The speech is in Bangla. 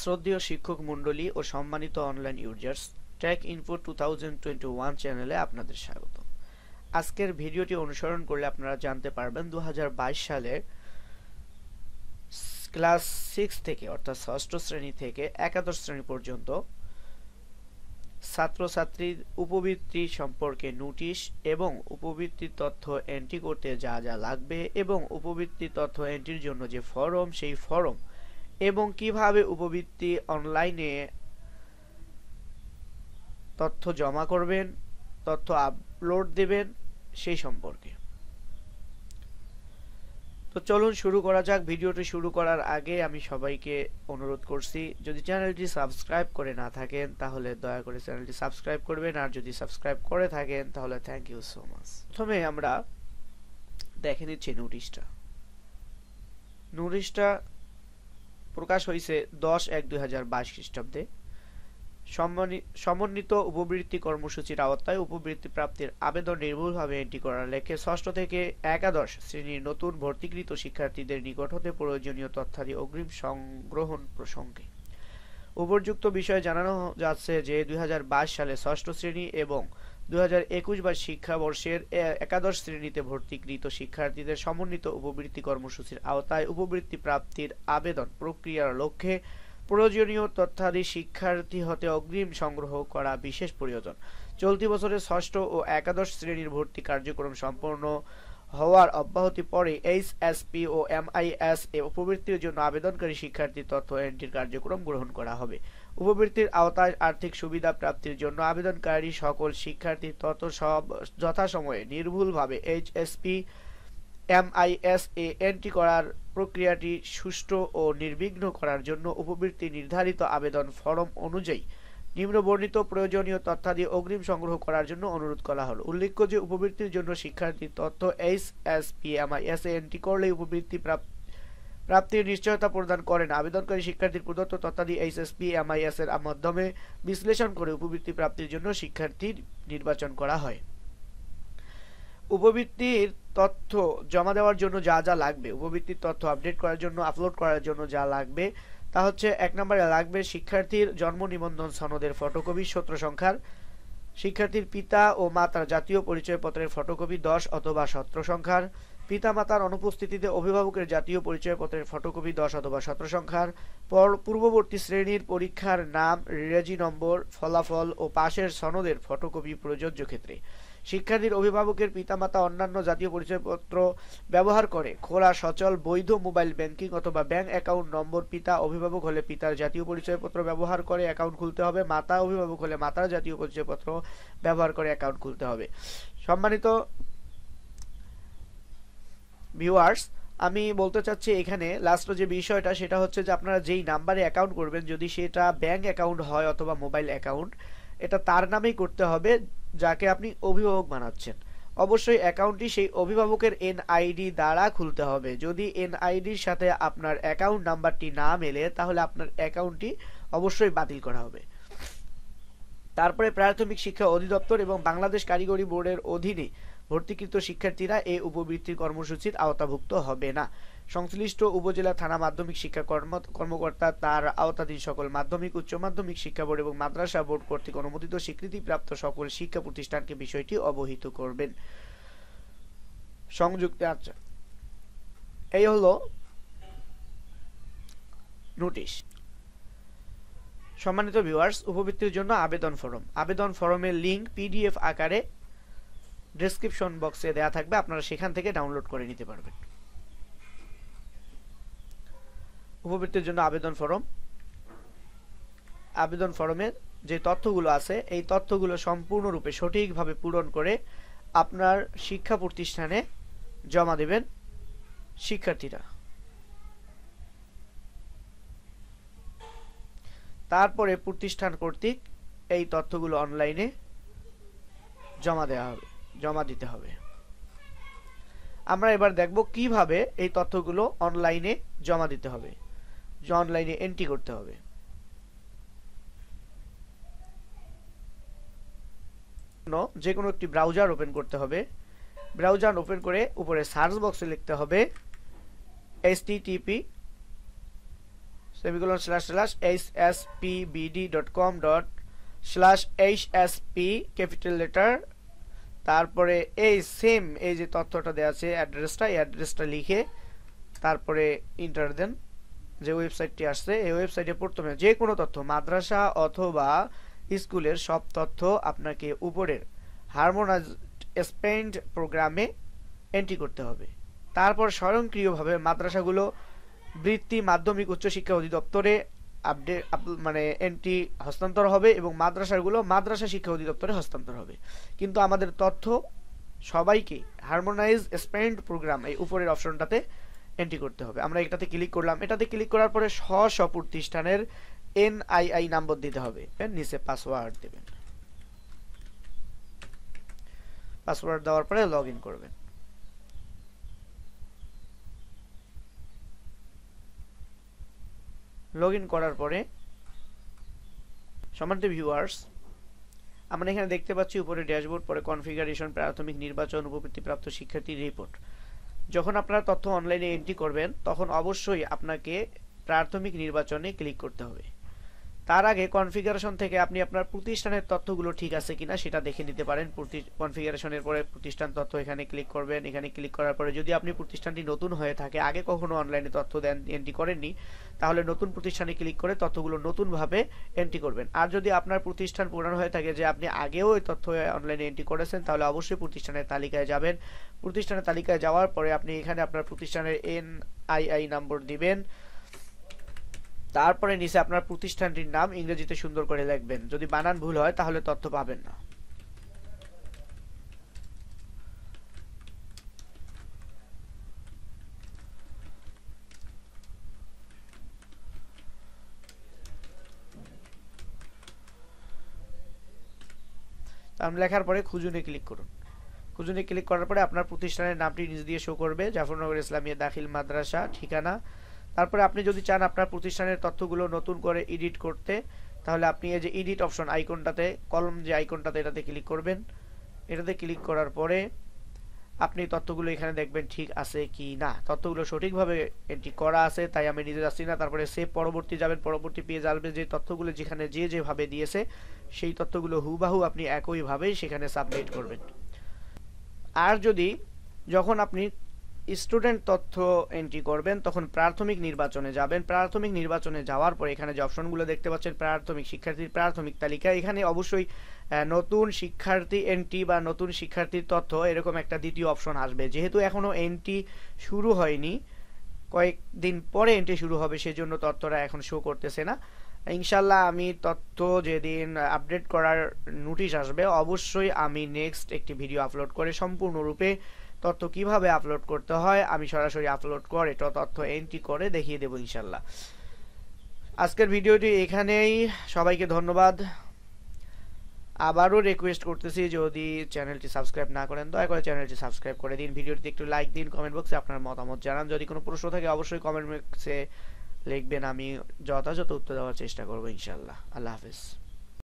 শ্রদ্ধেয় শিক্ষক মণ্ডলী ও সম্মানিত online users track info two চ্যানেলে আপনাদের স্বাগত। আজকের ভিডিওটি অনুসরণ করলে আপনারা জানতে পারবেন দু সালের ক্লাস সিক্স থেকে, অর্থাৎ ষষ্ঠ শ্রেণি থেকে একাদশ শ্রেণি পর্যন্ত ছাত্রছাত্রীর উপবৃত্তি সম্পর্কে নোটিশ এবং উপবৃত্তির তথ্য এন্ট্রি করতে যা যা লাগবে এবং উপবৃত্তি তথ্য এন্ট্রির জন্য যে ফর্ম সেই ফর্ম এবং কীভাবে উপবৃত্তি অনলাইনে তথ্য জমা করবেন, তথ্য আপলোড দেবেন, সেই সম্পর্কে। তো চলুন শুরু করা যাক। ভিডিওটি শুরু করার আগে আমি সবাইকে অনুরোধ করছি, যদি চ্যানেলটি সাবস্ক্রাইব করে না থাকেন, তাহলে দয়া করে চ্যানেলটি সাবস্ক্রাইব করবেন, আর যদি সাবস্ক্রাইব করে থাকেন, তাহলে থ্যাংক ইউ সো মাচ প্রথমে আমরা দেখে নিচ্ছি নোটিশটা নোটিশটা প্রকাশ হয়েছে দশ এক দুই হাজার বাইশ খ্রিস্টাব্দে। সমন্বিত উপবৃত্তি কর্মসূচির আওতায় উপবৃত্তি প্রাপ্তির আবেদন নির্ভুলভাবে এন্ট্রি করার লেখে ষষ্ঠ থেকে একাদশ শ্রেণির নতুন ভর্তিকৃত শিক্ষার্থীদের নিকট হতে প্রয়োজনীয় তথ্যাদি অগ্রিম সংগ্রহণ প্রসঙ্গে। উপযুক্ত বিষয়ে জানানো যাচ্ছে যে দুই হাজার বাইশ সালে ষষ্ঠ শ্রেণি এবং দুই হাজার বা শিক্ষাবর্ষের একাদশ শ্রেণীতে ভর্তিকৃত শিক্ষার্থীদের সমন্বিত উপবৃত্তি কর্মসূচির আওতায় উপবৃত্তি প্রাপ্তির আবেদন প্রক্রিয়ার লক্ষ্যে প্রয়োজনীয় তথ্যাদি শিক্ষার্থী হতে অগ্রিম সংগ্রহ করা বিশেষ প্রয়োজন। চলতি বছরের ষষ্ঠ ও একাদশ শ্রেণির ভর্তি কার্যক্রম সম্পন্ন হওয়ার অব্যাহতি পরে এইচএসপি ও এমআইএস এ উপবৃত্তির জন্য আবেদনকারী শিক্ষার্থী তথ্য এন্ট্রির কার্যক্রম গ্রহণ করা হবে। উপবৃত্তির আওতায় আর্থিক সুবিধা প্রাপ্তির জন্য আবেদনকারী সকল শিক্ষার্থী তথ্য সব যথাসময়ে নির্ভুলভাবে এইচএসপি এমআইএস এ এন্ট্রি করার প্রক্রিয়াটি সুষ্ঠু ও নির্বিঘ্ন করার জন্য উপবৃত্তি নির্ধারিত আবেদন ফরম অনুযায়ী নিম্নবর্ণিত প্রয়োজনীয় তথ্যাদি অগ্রিম সংগ্রহ করার জন্য অনুরোধ করা হলো। উল্লেখ্য যে উপবৃত্তির জন্য শিক্ষার্থীর তথ্য এইচ এস পি এমআইএস এ এন্ট্রি করলে উপবৃত্তি প্রাপ্তির নিশ্চয়তা প্রদান করেন আবেদনকারী শিক্ষার্থীর প্রদত্ত তথ্যাদি এইচএসপি এমআইএস এর মাধ্যমে বিশ্লেষণ করে উপবৃত্তি প্রাপ্তির জন্য শিক্ষার্থীর নির্বাচন করা হয়। উপবৃত্তির তথ্য জমা দেওয়ার জন্য যা যা লাগবে, উপবৃত্তির তথ্য আপডেট করার জন্য, আপলোড করার জন্য যা লাগবে তা হচ্ছে এক নম্বরে লাগবে শিক্ষার্থীর জন্ম নিবন্ধন সনদের ফটোকপি সূত্র সংখ্যার। শিক্ষার্থীর পিতা ও মাতার জাতীয় পরিচয়পত্রের ফটোকপি দশ অথবা সত্র সংখ্যার। পিতা মাতার অনুপস্থিতিতে অভিভাবকের জাতীয় পরিচয়পত্রের ফটোকপি দশ অথবা সত্র সংখ্যার। পর পূর্ববর্তী শ্রেণির পরীক্ষার নাম, রেজি নম্বর, ফলাফল ও পাশের সনদের ফটোকপি প্রযোজ্য ক্ষেত্রে। শিক্ষার্থীর অভিভাবকের পিতামাতা অন্যান্য জাতীয় পরিচয়পত্র ব্যবহার করে। খোলা, সচল, বৈধ মোবাইল ব্যাংকিং অথবা ব্যাংক অ্যাকাউন্ট নম্বর পিতা অভিভাবক হলে পিতার জাতীয় পরিচয়পত্র ব্যবহার করে অ্যাকাউন্ট খুলতে হবে। মাতা অভিভাবক হলে মাতার জাতীয় পরিচয়পত্র ব্যবহার করে অ্যাকাউন্ট খুলতে হবে। সম্মানিত ভিউয়ার্স, আমি বলতে চাচ্ছি এখানে লাস্ট যে বিষয়টা সেটা হচ্ছে যে আপনারা যেই নাম্বারে অ্যাকাউন্ট করবেন, যদি সেটা ব্যাংক অ্যাকাউন্ট হয় অথবা মোবাইল অ্যাকাউন্ট এটা তার নামেই করতে হবে। যাকে আপনি অভিভাবক বানাচ্ছেন। অবশ্যই অ্যাকাউন্টটি সেই অভিভাবকের এনআইডি দ্বারা খুলতে হবে। যদি এনআইডির সাথে আপনার অ্যাকাউন্ট নাম্বারটি না মেলে, তাহলে আপনার অ্যাকাউন্টটি অবশ্যই বাতিল করা হবে। তারপরে প্রাথমিক শিক্ষা অধিদপ্তর এবং বাংলাদেশ কারিগরি বোর্ডের অধীনে ভর্তিকৃত শিক্ষার্থীরা এই উপবৃত্তির কর্মসূচির আওতাভুক্ত হবে না। সংশ্লিষ্ট উপজেলা থানা মাধ্যমিক শিক্ষা কর্মকর্তা তার আওতাধীন সকল মাধ্যমিক, উচ্চ মাধ্যমিক শিক্ষা বোর্ড এবং মাদ্রাসা বোর্ড কর্তৃক অনুমোদিত স্বীকৃতিপ্রাপ্ত সকল শিক্ষা প্রতিষ্ঠানকে বিষয়টি অবহিত করবেন। সংযুক্ত আচ্ছা এই হলো নোটিশ। সম্মানিত ভিউয়ার্স উপবৃত্তির জন্য আবেদন ফরম। আবেদন ফরমের লিংক পিডিএফ আকারে ডেসক্রিপশন বক্সে দেওয়া থাকবে। আপনারা সেখান থেকে ডাউনলোড করে নিতে পারবেন। উপবৃত্তির জন্য আবেদন ফরম। আবেদন ফরমের যে তথ্যগুলো আছে, এই তথ্যগুলো সম্পূর্ণরূপে সঠিকভাবে পূরণ করে আপনার শিক্ষা প্রতিষ্ঠানে জমা দেবেন শিক্ষার্থীরা। তারপরে প্রতিষ্ঠান কর্তৃক এই তথ্যগুলো অনলাইনে জমা দেওয়া হবে, জমা দিতে হবে। আমরা এবার দেখব কীভাবে এই তথ্যগুলো অনলাইনে জমা দিতে হবে। অনলাইনে এন্ট্রি করতে হবে। যে কোনো একটি ব্রাউজার ওপেন করতে হবে। ব্রাউজার ওপেন করে উপরে সার্চ বক্সে লিখতে হবে http semicolon slash slash H S P BD dot com dot slash H S P capital letter তারপরে এই সেম এই যে তথ্যটা দেওয়া আছে অ্যাড্রেসটা এই অ্যাড্রেসটা লিখে তারপরে ইন্টার দেন। যে ওয়েবসাইটটি আসছে, এই ওয়েবসাইটে প্রথমে যে কোনো তথ্য, মাদ্রাসা অথবা স্কুলের সব তথ্য আপনাকে উপরের হারমোনাইজ, স্পেন্ড প্রোগ্রামে এন্ট্রি করতে হবে। তারপর স্বয়ংক্রিয়ভাবে মাদ্রাসাগুলো বৃত্তি মাধ্যমিক উচ্চশিক্ষা অধিদপ্তরে আপডেট মানে এন্ট্রি হস্তান্তর হবে এবং মাদ্রাসাগুলো মাদ্রাসা শিক্ষা অধিদপ্তরে হস্তান্তর হবে। কিন্তু আমাদের তথ্য সবাইকে হারমোনাইজ, স্পেন্ড প্রোগ্রাম, এই উপরের অপশনটাতে এন্ট্রি করতে হবে। আমরা এটাতে ক্লিক করলাম। এটাতে ক্লিক করার পরে স্ব স্ব প্রতিষ্ঠানের এনআইআই নাম্বার দিতে হবে। নিচে পাসওয়ার্ড দেবেন। পাসওয়ার্ড দেওয়ার পরে লগ করবেন। লগ করার পরে সমান্ত ভিউয়ার্স আমরা এখানে দেখতে পাচ্ছি উপরে ড্যাশবোর্ড, পরে কনফিগারেশন প্রাথমিক নির্বাচন, উপবৃত্তিপ্রাপ্ত শিক্ষার্থীর রিপোর্ট যখন আপনার তথ্য অনলাইনে এন্ট্রি করবেন তখন অবশ্যই আপনাকে প্রাথমিক নির্বাচনে ক্লিক করতে হবে। তার আগে কনফিগারেশন থেকে আপনি আপনার প্রতিষ্ঠানের তথ্যগুলো ঠিক আছে কিনা সেটা দেখে নিতে পারেন। কনফিগারেশনের পরে প্রতিষ্ঠান তথ্য এখানে ক্লিক করবেন। এখানে ক্লিক করার পরে যদি আপনি প্রতিষ্ঠানটি নতুন হয়ে থাকে, আগে কখনো অনলাইনে তথ্য দেন এন্ট্রি করেননি, তাহলে নতুন প্রতিষ্ঠানে ক্লিক করে তথ্যগুলো নতুনভাবে এন্ট্রি করবেন। আর যদি আপনার প্রতিষ্ঠান পুরানো হয়ে থাকে যে আপনি আগেও ওই তথ্য অনলাইনে এন্ট্রি করেছেন, তাহলে অবশ্যই প্রতিষ্ঠানের তালিকায় যাবেন। প্রতিষ্ঠানের তালিকায় যাওয়ার পরে আপনি এখানে আপনার প্রতিষ্ঠানের এন আই নম্বর দিবেন। তারপরে নিচে আপনার প্রতিষ্ঠানটির নাম ইংরেজিতে সুন্দর করে লিখবেন। যদি বানান ভুল হয়, তাহলে তথ্য পাবেন না। আমি লেখার পরে খুঁজুনে ক্লিক করুন। খুঁজুনে ক্লিক করার পরে আপনার প্রতিষ্ঠানের নামটি নিজ দিয়ে শো করবে। জাফরনগর ইসলামিয়া দাখিল মাদ্রাসা ঠিকানা তারপরে আপনি যদি চান আপনার প্রতিষ্ঠানের তথ্যগুলো নতুন করে এডিট করতে, তাহলে আপনি এই যে এডিট অপশন আইকনটাতে কলম যে আইকনটাতে এটাতে ক্লিক করবেন। এটাতে ক্লিক করার পরে আপনি তথ্যগুলো এখানে দেখবেন ঠিক আছে কি না। তথ্যগুলো সঠিকভাবে এন্ট্রি করা আছে, তাই আমি নিজে যাচ্ছি না। তারপরে সে পরবর্তী যাবেন, পরবর্তী পেয়ে যাবে যে তথ্যগুলো যেখানে যে যেভাবে দিয়েছে, সেই তথ্যগুলো হুবাহু আপনি একইভাবেই সেখানে সাবমিট করবেন। আর যদি যখন আপনি স্টুডেন্ট তথ্য এন্ট্রি করবেন, তখন প্রাথমিক নির্বাচনে যাবেন। প্রাথমিক নির্বাচনে যাওয়ার পর এখানে যে অপশনগুলো দেখতে পাচ্ছেন, প্রাথমিক শিক্ষার্থীর প্রাথমিক তালিকা। এখানে অবশ্যই নতুন শিক্ষার্থী এন্ট্রি বা নতুন শিক্ষার্থীর তথ্য এরকম একটা দ্বিতীয় অপশন আসবে। যেহেতু এখনও এন্ট্রি শুরু হয়নি, কয়েকদিন পরে এন্ট্রি শুরু হবে, সেজন্য তথ্যটা এখন শো করতেছে না। ইনশাল্লাহ আমি তথ্য যেদিন আপডেট করার নোটিশ আসবে, অবশ্যই আমি নেক্সট একটি ভিডিও আপলোড করে সম্পূর্ণরূপে তথ্য কীভাবে আপলোড করতে হয়, আমি সরাসরি আপলোড করে তথ্য এন্ট্রি করে দেখিয়ে দেবো ইনশাল্লাহ। আজকের ভিডিওটি এখানেই। সবাইকে ধন্যবাদ। আবারও রিকোয়েস্ট করতেছি, যদি চ্যানেলটি সাবস্ক্রাইব না করেন, দয়া করে চ্যানেলটি সাবস্ক্রাইব করে দিন। ভিডিওটিতে একটু লাইক দিন কমেন্ট বক্সে আপনার মতামত জানান। যদি কোনো প্রশ্ন থাকে, অবশ্যই কমেন্ট বক্সে লিখবেন। আমি যথাযথ উত্তর দেওয়ার চেষ্টা করব ইনশাল্লাহ। আল্লাহ হাফিজ।